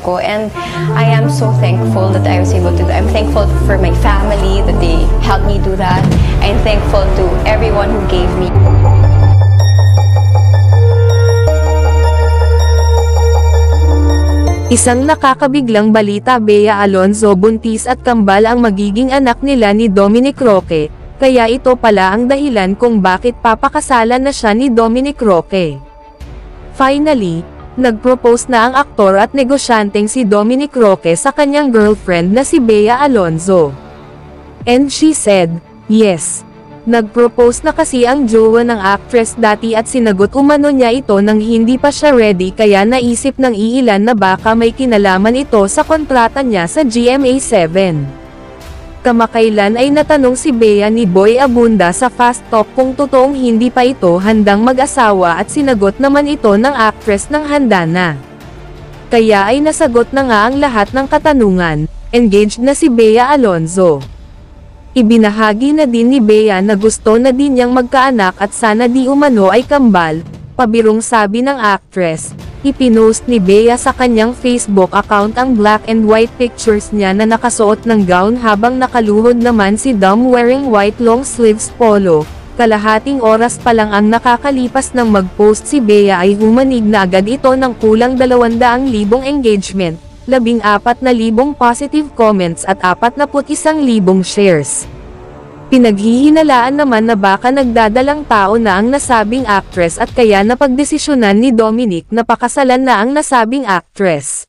ko and I am so thankful that I was able to do. I'm thankful for my family that they helped me do that. I'm thankful to everyone who gave me Isang nakakabiglang balita Bea Alonzo buntis at kambal ang magiging anak nila ni Dominic Roque, kaya ito pala ang dahilan kung bakit papakasalan na siya ni Dominic Roque. Finally, nag-propose na ang aktor at negosyanteng si Dominic Roque sa kanyang girlfriend na si Bea Alonzo. And she said, yes. Nag-propose na kasi ang jowa ng actress dati at sinagot umano niya ito nang hindi pa siya ready kaya naisip ng iilan na baka may kinalaman ito sa kontrata niya sa GMA7. Kamakailan ay natanong si Bea ni Boy Abunda sa Fast Talk kung totoong hindi pa ito handang mag-asawa at sinagot naman ito ng actress ng handa na. Kaya ay nasagot na nga ang lahat ng katanungan, engaged na si Bea Alonzo. Ibinahagi na din ni Bea na gusto na din niyang magkaanak at sana di umano ay kambal, pabirong sabi ng actress. Ipinost ni Bea sa kanyang Facebook account ang black and white pictures niya na nakasuot ng gown habang nakaluhod naman si Dom wearing white long sleeves polo. Kalahating oras pa lang ang nakakalipas ng mag-post si Bea ay humanig na agad ito ng kulang 200,000 engagement, 14,000 positive comments at 41,000 shares. Pinaghihinalaan naman na baka nagdadalang tao na ang nasabing actress at kaya napagdesisyonan ni Dominic na pakasalan na ang nasabing actress.